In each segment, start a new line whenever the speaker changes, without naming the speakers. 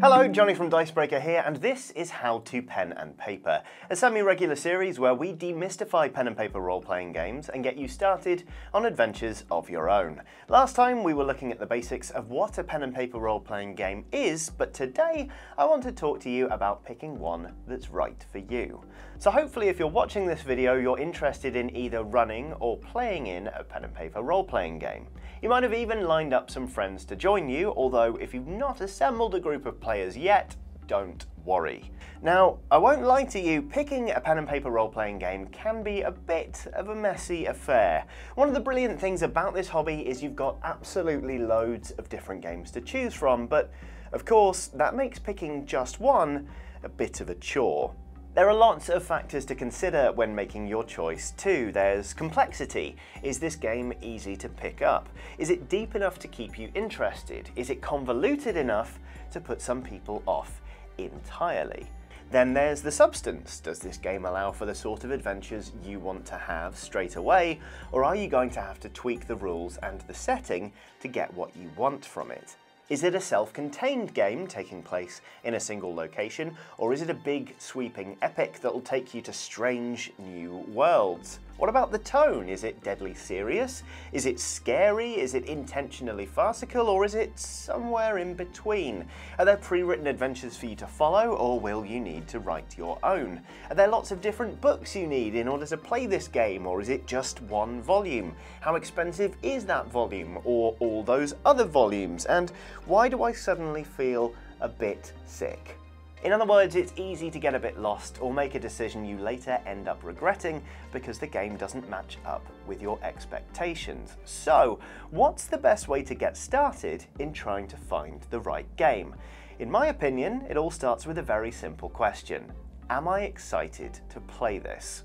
Hello, Johnny from Dicebreaker here, and this is How to Pen and Paper, a semi-regular series where we demystify pen and paper role-playing games and get you started on adventures of your own. Last time we were looking at the basics of what a pen and paper role-playing game is, but today I want to talk to you about picking one that's right for you. So hopefully if you're watching this video, you're interested in either running or playing in a pen and paper role-playing game. You might have even lined up some friends to join you, although if you've not assembled a group of players yet, don't worry. Now, I won't lie to you, picking a pen and paper role-playing game can be a bit of a messy affair. One of the brilliant things about this hobby is you've got absolutely loads of different games to choose from, but of course, that makes picking just one a bit of a chore. There are lots of factors to consider when making your choice too. There's complexity. Is this game easy to pick up? Is it deep enough to keep you interested? Is it convoluted enough to put some people off entirely? Then there's the substance. Does this game allow for the sort of adventures you want to have straight away, or are you going to have to tweak the rules and the setting to get what you want from it? Is it a self-contained game taking place in a single location, or is it a big, sweeping epic that will take you to strange new worlds? What about the tone? Is it deadly serious? Is it scary? Is it intentionally farcical? Or is it somewhere in between? Are there pre-written adventures for you to follow, or will you need to write your own? Are there lots of different books you need in order to play this game, or is it just one volume? How expensive is that volume, or all those other volumes? And why do I suddenly feel a bit sick? In other words, it's easy to get a bit lost or make a decision you later end up regretting because the game doesn't match up with your expectations. So, what's the best way to get started in trying to find the right game? In my opinion, it all starts with a very simple question. Am I excited to play this?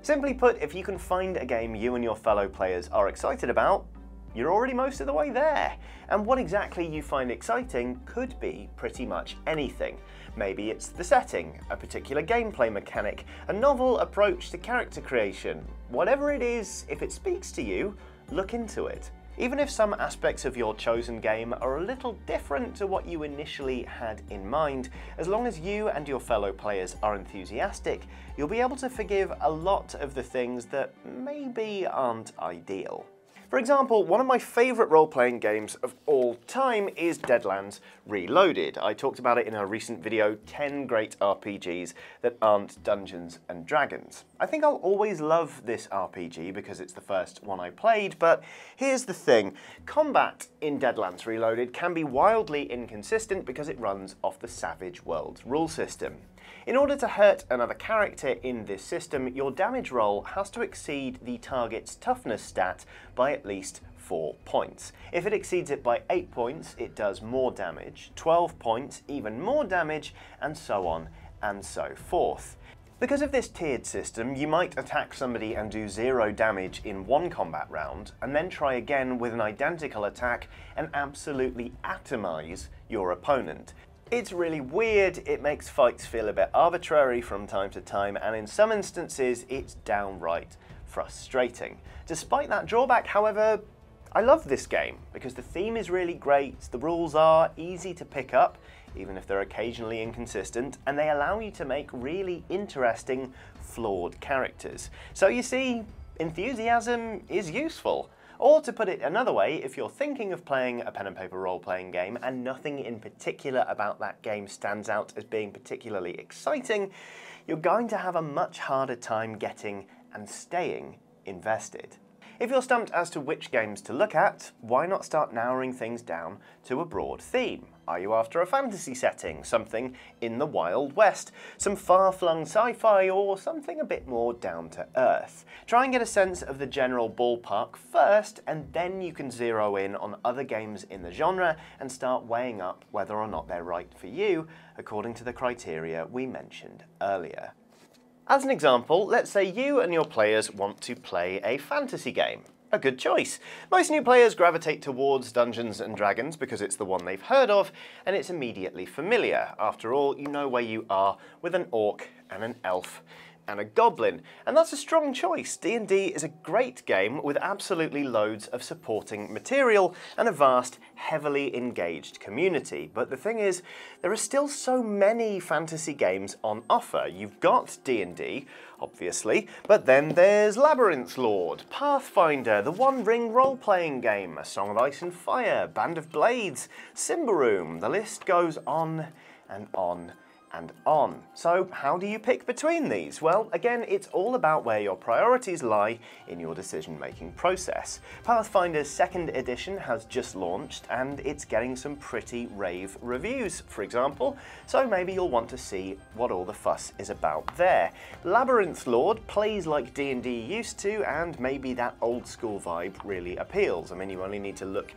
Simply put, if you can find a game you and your fellow players are excited about, you're already most of the way there. And what exactly you find exciting could be pretty much anything. Maybe it's the setting, a particular gameplay mechanic, a novel approach to character creation. Whatever it is, if it speaks to you, look into it. Even if some aspects of your chosen game are a little different to what you initially had in mind, as long as you and your fellow players are enthusiastic, you'll be able to forgive a lot of the things that maybe aren't ideal. For example, one of my favourite role-playing games of all time is Deadlands Reloaded. I talked about it in a recent video, 10 great RPGs that aren't Dungeons and Dragons. I think I'll always love this RPG because it's the first one I played, but here's the thing. Combat in Deadlands Reloaded can be wildly inconsistent because it runs off the Savage Worlds rule system. In order to hurt another character in this system, your damage roll has to exceed the target's toughness stat by at least 4 points. If it exceeds it by 8 points, it does more damage, 12 points, even more damage, and so on and so forth. Because of this tiered system, you might attack somebody and do zero damage in one combat round, and then try again with an identical attack and absolutely atomize your opponent. It's really weird, it makes fights feel a bit arbitrary from time to time, and in some instances it's downright frustrating. Despite that drawback, however, I love this game because the theme is really great, the rules are easy to pick up, even if they're occasionally inconsistent, and they allow you to make really interesting, flawed characters. So you see, enthusiasm is useful. Or to put it another way, if you're thinking of playing a pen and paper role-playing game and nothing in particular about that game stands out as being particularly exciting, you're going to have a much harder time getting and staying invested. If you're stumped as to which games to look at, why not start narrowing things down to a broad theme? Are you after a fantasy setting, something in the Wild West, some far-flung sci-fi, or something a bit more down to earth? Try and get a sense of the general ballpark first, and then you can zero in on other games in the genre and start weighing up whether or not they're right for you, according to the criteria we mentioned earlier. As an example, let's say you and your players want to play a fantasy game. A good choice. Most new players gravitate towards Dungeons and Dragons because it's the one they've heard of and it's immediately familiar. After all, you know where you are with an orc and an elf and a goblin, and that's a strong choice. D&D is a great game with absolutely loads of supporting material and a vast, heavily engaged community. But the thing is, there are still so many fantasy games on offer. You've got D&D, obviously, but then there's Labyrinth Lord, Pathfinder, the One Ring role-playing game, A Song of Ice and Fire, Band of Blades, Symbaroum, the list goes on and on and on. So how do you pick between these? Well, again, it's all about where your priorities lie in your decision-making process. Pathfinder's second edition has just launched and it's getting some pretty rave reviews, for example, so maybe you'll want to see what all the fuss is about there. Labyrinth Lord plays like D&D used to and maybe that old school vibe really appeals. I mean, you only need to look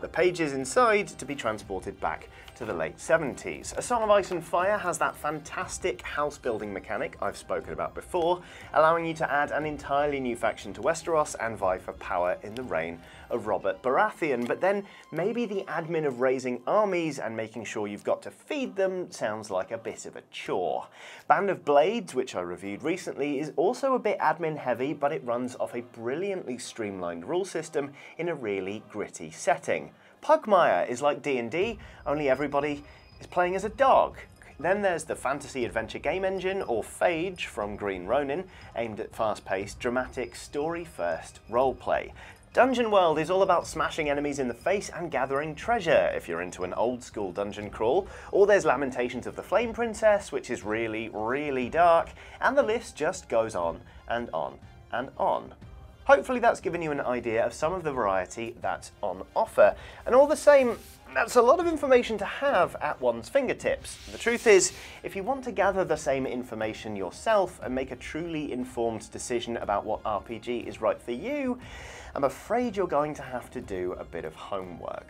the pages inside to be transported back to the late 70s. A Song of Ice and Fire has that fantastic house building mechanic I've spoken about before, allowing you to add an entirely new faction to Westeros and vie for power in the reign of Robert Baratheon. But then maybe the admin of raising armies and making sure you've got to feed them sounds like a bit of a chore. Band of Blades, which I reviewed recently, is also a bit admin heavy, but it runs off a brilliantly streamlined rule system in a really gritty setting. Pugmire is like D&D, only everybody is playing as a dog. Then there's the Fantasy Adventure Game Engine, or Phage, from Green Ronin, aimed at fast-paced, dramatic, story-first roleplay. Dungeon World is all about smashing enemies in the face and gathering treasure, if you're into an old-school dungeon crawl. Or there's Lamentations of the Flame Princess, which is really, really dark, and the list just goes on and on and on. Hopefully that's given you an idea of some of the variety that's on offer. And all the same, that's a lot of information to have at one's fingertips. The truth is, if you want to gather the same information yourself and make a truly informed decision about what RPG is right for you, I'm afraid you're going to have to do a bit of homework.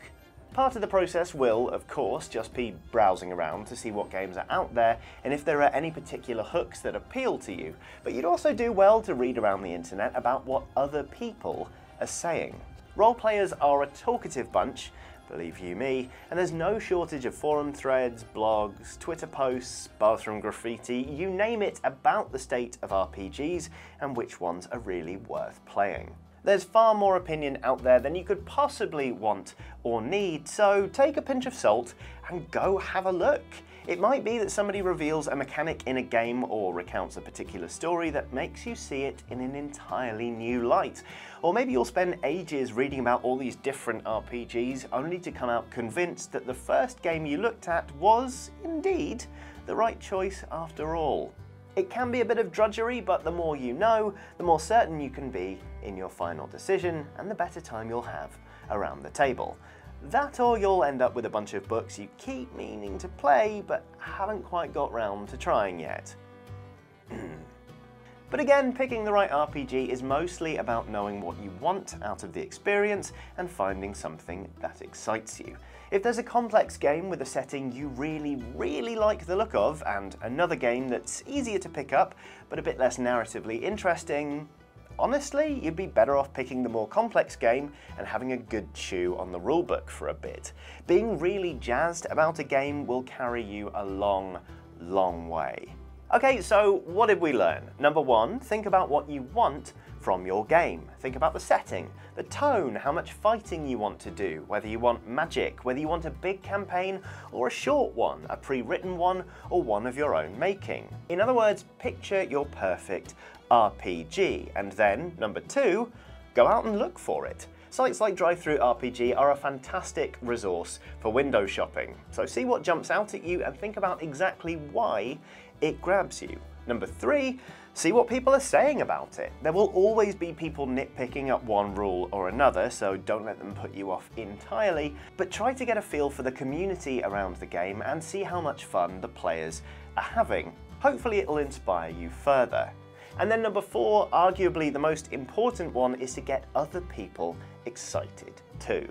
Part of the process will, of course, just be browsing around to see what games are out there and if there are any particular hooks that appeal to you, but you'd also do well to read around the internet about what other people are saying. Role players are a talkative bunch, believe you me, and there's no shortage of forum threads, blogs, Twitter posts, bathroom graffiti, you name it about the state of RPGs and which ones are really worth playing. There's far more opinion out there than you could possibly want or need, so take a pinch of salt and go have a look. It might be that somebody reveals a mechanic in a game or recounts a particular story that makes you see it in an entirely new light. Or maybe you'll spend ages reading about all these different RPGs only to come out convinced that the first game you looked at was, indeed, the right choice after all. It can be a bit of drudgery, but the more you know, the more certain you can be in your final decision, and the better time you'll have around the table. That or you'll end up with a bunch of books you keep meaning to play, but haven't quite got round to trying yet. But again, picking the right RPG is mostly about knowing what you want out of the experience and finding something that excites you. If there's a complex game with a setting you really, really like the look of, and another game that's easier to pick up, but a bit less narratively interesting, honestly, you'd be better off picking the more complex game and having a good chew on the rulebook for a bit. Being really jazzed about a game will carry you a long, long way. Okay, so what did we learn? Number one, think about what you want from your game. Think about the setting, the tone, how much fighting you want to do, whether you want magic, whether you want a big campaign or a short one, a pre-written one or one of your own making. In other words, picture your perfect RPG. And then, number two, go out and look for it. Sites like DriveThruRPG are a fantastic resource for window shopping. So see what jumps out at you and think about exactly why it grabs you. Number three, see what people are saying about it. There will always be people nitpicking at one rule or another, so don't let them put you off entirely, but try to get a feel for the community around the game and see how much fun the players are having. Hopefully it'll inspire you further. And then number four, arguably the most important one, is to get other people excited too.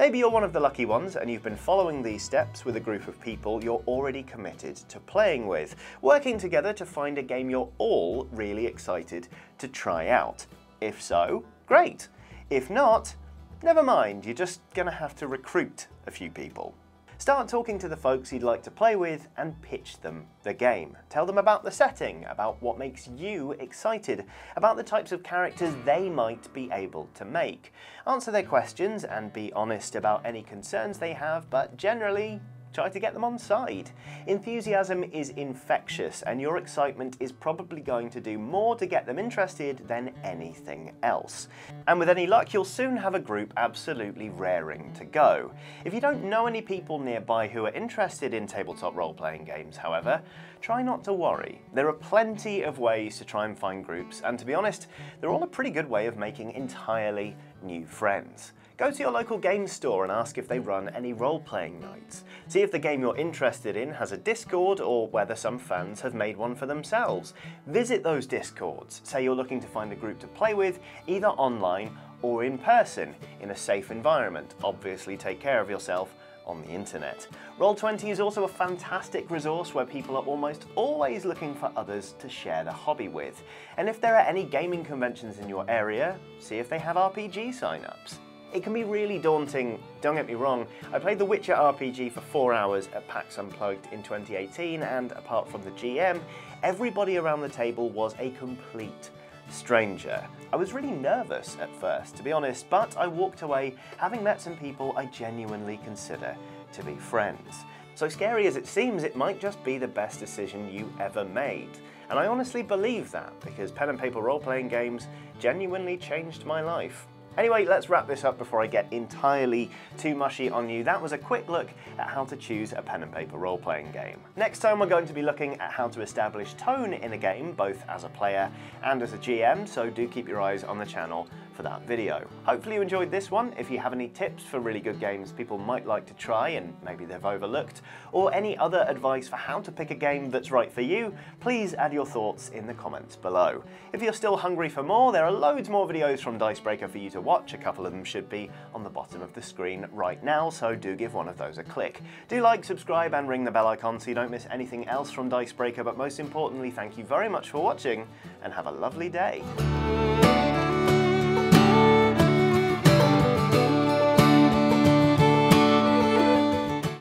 Maybe you're one of the lucky ones and you've been following these steps with a group of people you're already committed to playing with, working together to find a game you're all really excited to try out. If so, great. If not, never mind, you're just gonna have to recruit a few people. Start talking to the folks you'd like to play with and pitch them the game. Tell them about the setting, about what makes you excited, about the types of characters they might be able to make. Answer their questions and be honest about any concerns they have, but generally try to get them on side. Enthusiasm is infectious and your excitement is probably going to do more to get them interested than anything else. And with any luck, you'll soon have a group absolutely raring to go. If you don't know any people nearby who are interested in tabletop role-playing games, however, try not to worry. There are plenty of ways to try and find groups, and to be honest, they're all a pretty good way of making entirely new friends. Go to your local game store and ask if they run any role-playing nights. See if the game you're interested in has a Discord or whether some fans have made one for themselves. Visit those Discords. Say you're looking to find a group to play with, either online or in person, in a safe environment. Obviously take care of yourself on the internet. Roll20 is also a fantastic resource where people are almost always looking for others to share the hobby with. And if there are any gaming conventions in your area, see if they have RPG sign-ups. It can be really daunting, don't get me wrong. I played The Witcher RPG for four hours at PAX Unplugged in 2018 and apart from the GM, everybody around the table was a complete stranger. I was really nervous at first, to be honest, but I walked away having met some people I genuinely consider to be friends. So scary as it seems, it might just be the best decision you ever made. And I honestly believe that, because pen and paper role-playing games genuinely changed my life. Anyway, let's wrap this up before I get entirely too mushy on you. That was a quick look at how to choose a pen and paper role-playing game. Next time we're going to be looking at how to establish tone in a game, both as a player and as a GM, so do keep your eyes on the channel for that video. Hopefully you enjoyed this one. If you have any tips for really good games people might like to try and maybe they've overlooked, or any other advice for how to pick a game that's right for you, please add your thoughts in the comments below. If you're still hungry for more, there are loads more videos from Dicebreaker for you to watch. A couple of them should be on the bottom of the screen right now, so do give one of those a click. Do like, subscribe, and ring the bell icon so you don't miss anything else from Dicebreaker, but most importantly, thank you very much for watching, and have a lovely day.